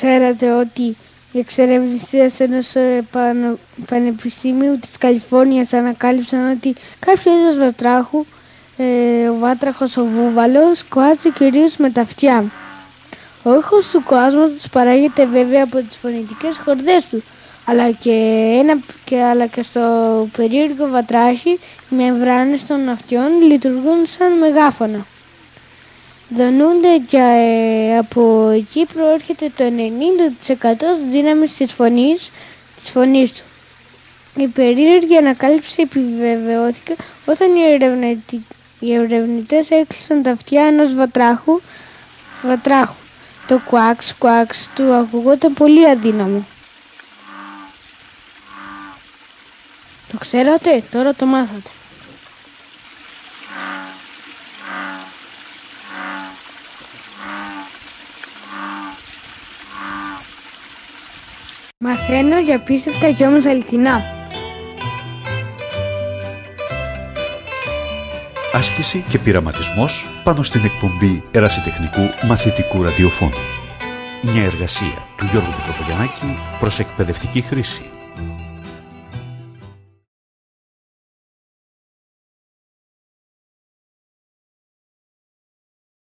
Ξέρατε ότι οι εξερευνητές ενός ε, πανο- πανεπιστήμιου της Καλιφόρνιας ανακάλυψαν ότι κάποιο είδος βατράχου, ε, ο βάτραχος ο βούβαλος, κοάζει κυρίως με τα αυτιά. Ο ήχος του κοάσματος παράγεται βέβαια από τις φωνητικές χορδές του, αλλά και, ένα, και, αλλά και στο περίεργο βατράχι οι μεμβράνες των αυτιών λειτουργούν σαν μεγάφωνα. Δονούνται και ε, από εκεί προέρχεται το 90% της δύναμης της φωνής, της φωνής του. Η περίεργη ανακάλυψη επιβεβαιώθηκε όταν οι, ερευνητι... οι ερευνητές έκλεισαν τα αυτιά ενός βατράχου, βατράχου. Το κουάξ κουάξ του ακουγόταν πολύ αδύναμο. Το ξέρατε, τώρα το μάθατε. Μαθαίνω για πίστευτα και όμως αληθινά. Άσκηση και πειραματισμός πάνω στην εκπομπή ερασιτεχνικού μαθητικού ραδιοφώνου. Μια εργασία του Γιώργου Πετροπογιαννάκη προς εκπαιδευτική χρήση.